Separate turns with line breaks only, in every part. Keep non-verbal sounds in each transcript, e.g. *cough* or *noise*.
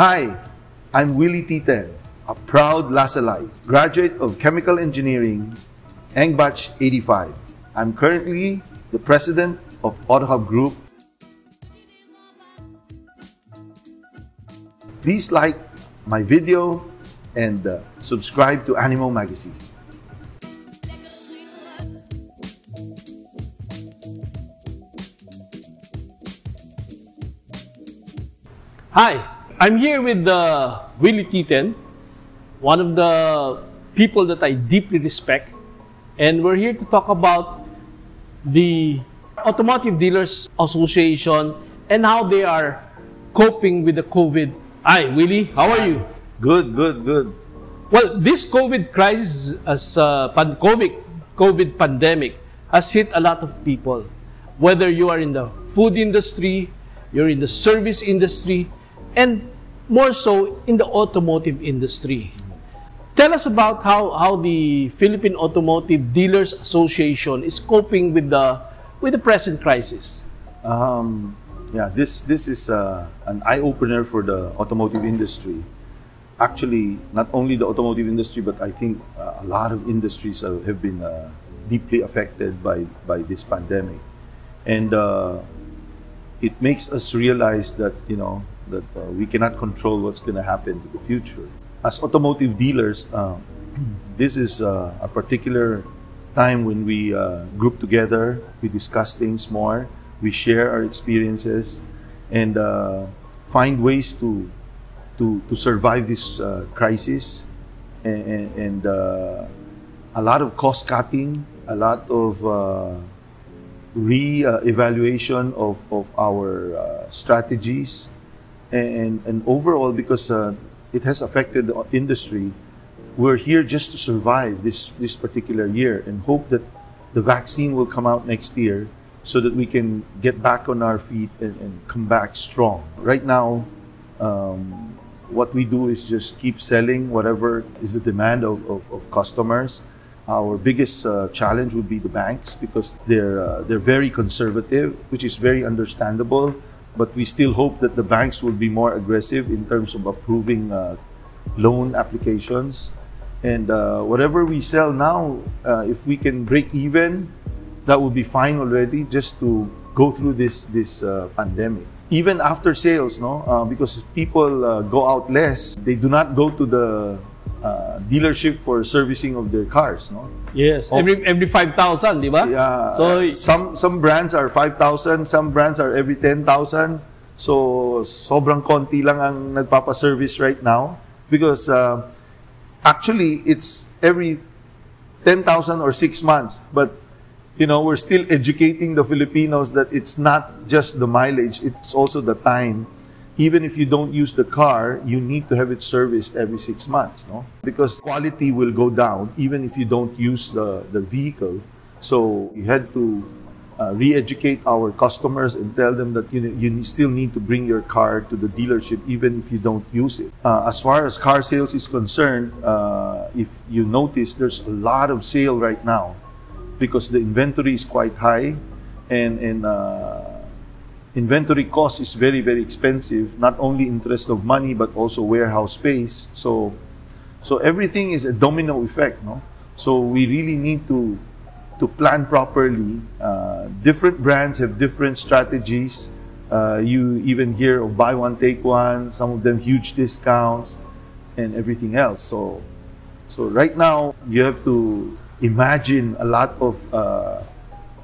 Hi, I'm Willy Tee Ten, a proud Lasalite, graduate of Chemical Engineering, Eng Batch 85. I'm currently the president of AutoHub Group. Please like my video and uh, subscribe to Animo Magazine.
Hi, I'm here with uh, Willy Tee Ten, one of the people that I deeply respect, and we're here to talk about the Automotive Dealers Association and how they are coping with the COVID. Hi, Willy, how are you?
Good, good, good.
Well, this COVID crisis, as uh, pan- COVID, COVID pandemic, has hit a lot of people. Whether you are in the food industry, you're in the service industry, and more so in the automotive industry. Tell us about how, how the Philippine Automotive Dealers Association is coping with the with the present crisis.
Um, yeah, this this is uh, an eye opener for the automotive industry. Actually, not only the automotive industry, but I think uh, a lot of industries uh, have been uh, deeply affected by by this pandemic, and uh, it makes us realize that you know that uh, we cannot control what's going to happen to the future. As automotive dealers, uh, *clears throat* this is uh, a particular time when we uh, group together, we discuss things more, we share our experiences, and uh, find ways to to to survive this uh, crisis, and, and, a lot of cost cutting, a lot of re-evaluation of, of our uh, strategies, and, and overall because uh, it has affected the industry, we're here just to survive this this particular year and hope that the vaccine will come out next year so that we can get back on our feet and, and come back strong. Right now, um, what we do is just keep selling whatever is the demand of, of, of customers. Our biggest uh, challenge would be the banks because they're uh, they're very conservative, which is very understandable. But we still hope that the banks will be more aggressive in terms of approving uh, loan applications. And uh, whatever we sell now, uh, if we can break even, that will be fine already just to go through this this uh, pandemic. Even after sales, no, uh, because people uh, go out less, they do not go to the uh, dealership for servicing of their cars, no.
Yes,
Oh.
every every 5,000, di ba?
Yeah.
So,
some some brands are 5,000, some brands are every 10,000. So sobrang konti lang ang nagpapa-service right now because uh, actually it's every 10,000 or 6 months but you know we're still educating the Filipinos that it's not just the mileage it's also the time even if you don't use the car you need to have it serviced every 6 months no because quality will go down even if you don't use the the vehicle so we had to uh, re-educate our customers and tell them that you, you still need to bring your car to the dealership even if you don't use it. Uh, as far as car sales is concerned, uh, if you notice, there's a lot of sale right now because the inventory is quite high and, and uh, inventory cost is very, very expensive, not only interest of money but also warehouse space. So, so everything is a domino effect, no? So we really need to to plan properly. Uh, different brands have different strategies. Uh, you even hear of buy one take one. Some of them huge discounts and everything else. So, so right now you have to imagine a lot of uh,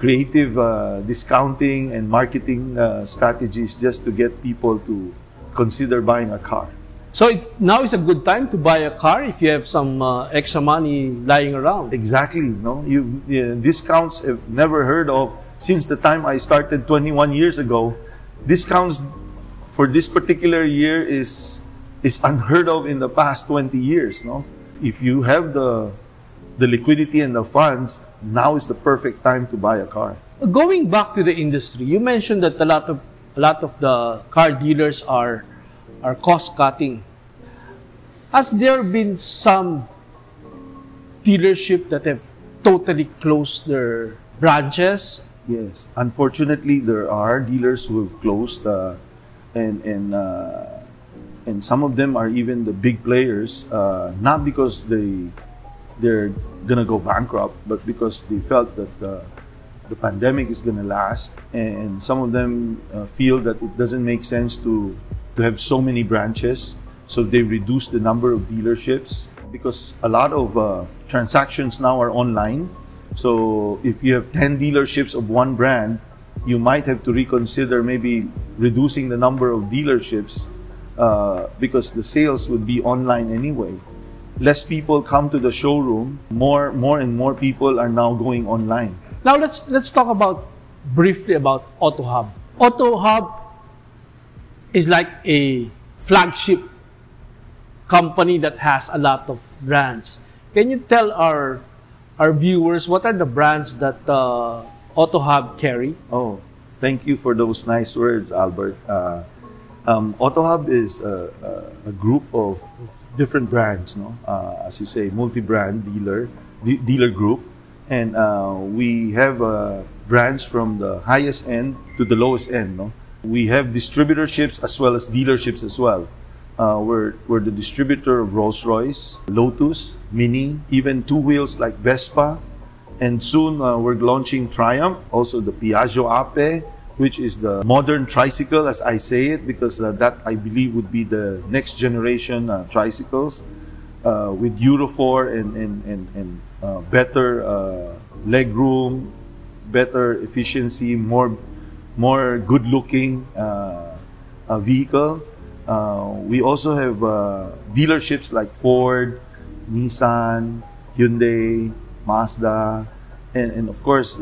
creative uh, discounting and marketing uh, strategies just to get people to consider buying a car.
so it, now is a good time to buy a car if you have some uh, extra money lying around.
Exactly. No, you yeah, discounts have never heard of since the time I started 21 years ago. Discounts for this particular year is is unheard of in the past 20 years. No, if you have the the liquidity and the funds, now is the perfect time to buy a car.
Going back to the industry, you mentioned that a lot of a lot of the car dealers are are cost cutting. Has there been some dealership that have totally closed their branches?
Yes, unfortunately, there are dealers who have closed, uh, and and uh, and some of them are even the big players, uh, not because they they're gonna go bankrupt, but because they felt that the, pandemic is gonna last, and some of them uh, feel that it doesn't make sense to to have so many branches, so they reduce the number of dealerships because a lot of uh, transactions now are online. So if you have 10 dealerships of one brand, you might have to reconsider maybe reducing the number of dealerships uh, because the sales would be online anyway. Less people come to the showroom. More, more and more people are now going online.
Now let's let's talk about briefly about AutoHub. AutoHub is like a flagship company that has a lot of brands. Can you tell our our viewers what are the brands that uh, AutoHub carry?
Oh, thank you for those nice words, Albert. Uh, um, AutoHub is a, a, a group of, of, different brands, no? Uh, as you say, multi-brand dealer de- dealer group, and uh, we have uh, brands from the highest end to the lowest end. No, we have distributorships as well as dealerships as well. Uh, we're, we're the distributor of Rolls Royce, Lotus, Mini, even two wheels like Vespa, and soon uh, we're launching Triumph, also the Piaggio Ape, which is the modern tricycle, as I say it, because uh, that I believe would be the next generation uh, tricycles uh, with Euro 4 and, and, and, and uh, better uh, leg room, better efficiency, more, more good looking vehicle. we also have dealerships like Ford, Nissan, Hyundai, Mazda, and, and of course,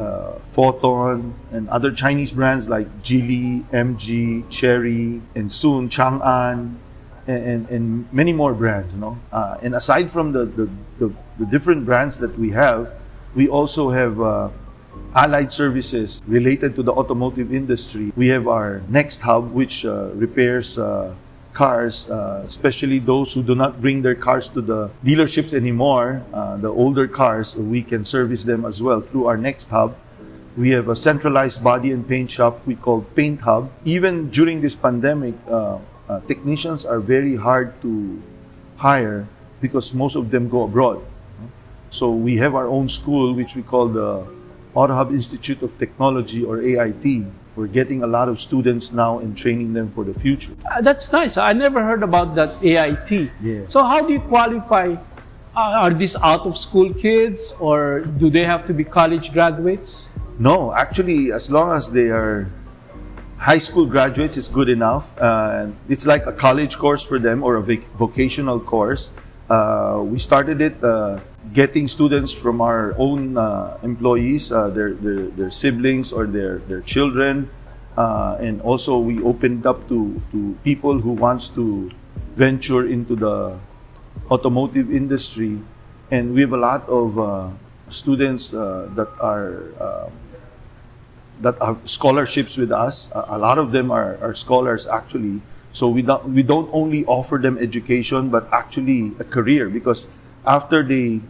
uh, Foton, and other Chinese brands like Geely, MG, Chery, and soon Chang'an, and, and, and many more brands. No? Uh, and aside from the, the, the, the, different brands that we have, we also have uh, allied services related to the automotive industry. We have our Next Hub, which uh, repairs uh, cars, uh, especially those who do not bring their cars to the dealerships anymore, uh, the older cars, we can service them as well through our next hub. We have a centralized body and paint shop we call Paint Hub. Even during this pandemic, uh, uh technicians are very hard to hire because most of them go abroad. So we have our own school, which we call the AutoHub Institute of Technology or AIT we're getting a lot of students now and training them for the future.
Uh, that's nice. I never heard about that AIT.
Yeah.
So how do you qualify? Uh, are these out of school kids or do they have to be college graduates?
No, actually, as long as they are high school graduates, it's good enough. Uh, it's like a college course for them or a vocational course. Uh, we started it uh, getting students from our own uh, employees, uh, their, their, their, siblings or their, their children. Uh, and also we opened up to, to people who wants to venture into the automotive industry. And we have a lot of students that are that have scholarships with us. a lot of them are, are scholars actually. So we don't, we don't only offer them education, but actually a career because after they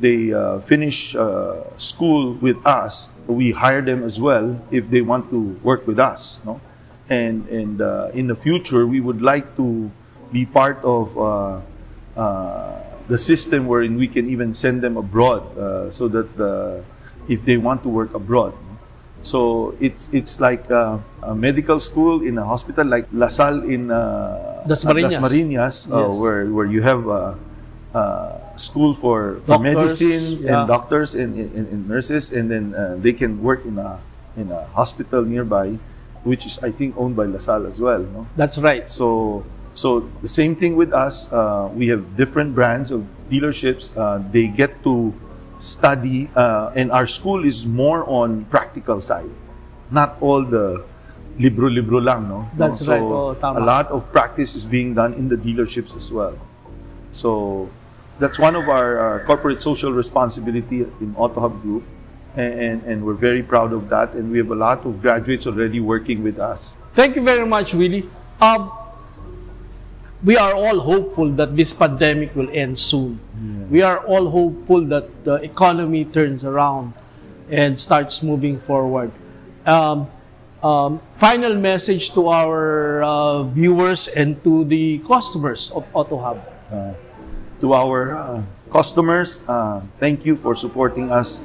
they uh, finish uh, school with us, we hire them as well if they want to work with us. No? And, and uh, in the future, we would like to be part of uh, uh, the system wherein we can even send them abroad uh, so that if they want to work abroad. So it's it's like a, a, medical school in a hospital, like La Salle in uh,
Dasmariñas,
Dasmariñas yes. where, where you have uh, school for, for
doctors,
medicine
yeah.
and doctors and, and, and, nurses, and then uh, they can work in a in a hospital nearby, which is I think owned by LaSalle as well. No?
That's right.
So so the same thing with us. Uh, we have different brands of dealerships. Uh, they get to study, uh, and our school is more on practical side, not all the libro libro lang. No,
that's
no?
right. So
oh, a lot of practice is being done in the dealerships as well. So that's one of our, our corporate social responsibility in AutoHub Group. And, and, and, we're very proud of that. And we have a lot of graduates already working with us.
Thank you very much, Willy. Um, we are all hopeful that this pandemic will end soon. Yeah. We are all hopeful that the economy turns around and starts moving forward. Um, um, final message to our uh, viewers and to the customers of AutoHub.
Uh, to our uh, customers, uh, thank you for supporting us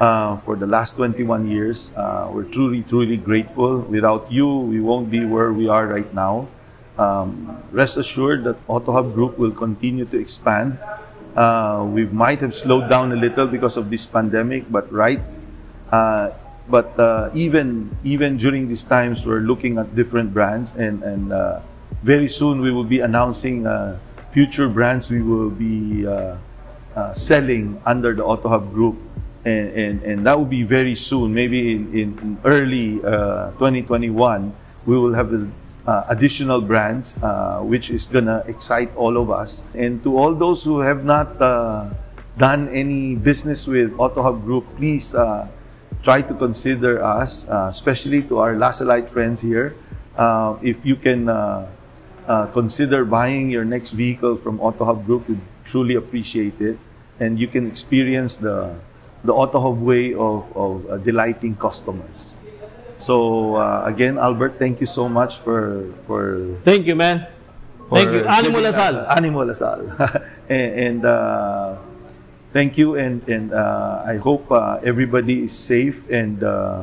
uh, for the last 21 years. Uh, we're truly, truly grateful. Without you, we won't be where we are right now. Um, rest assured that AutoHub Group will continue to expand. Uh, we might have slowed down a little because of this pandemic, but right. Uh, but uh, even even during these times, we're looking at different brands, and and uh, very soon we will be announcing uh, future brands we will be uh, selling under the AutoHub Group, and, and and that will be very soon. Maybe in, in, in early 2021, we will have the uh, additional brands, uh, which is gonna excite all of us. And to all those who have not uh, done any business with AutoHub Group, please try to consider us, uh, especially to our Lasalite friends here. Uh, if you can uh, uh, consider buying your next vehicle from AutoHub Group, we truly appreciate it. And you can experience the, the AutoHub way of, of uh, delighting customers. So uh, again, Albert, thank you so much for for.
Thank you, man. Thank you. Animo La Salle.
Animo La Salle. *laughs* and, and uh, thank you, and and uh, I hope uh, everybody is safe, and uh,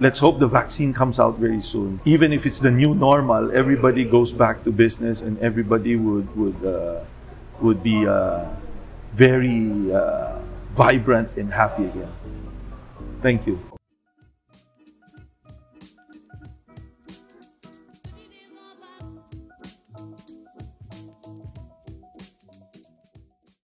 let's hope the vaccine comes out very soon. Even if it's the new normal, everybody goes back to business, and everybody would would uh, would be uh, very uh, vibrant and happy again. Thank you.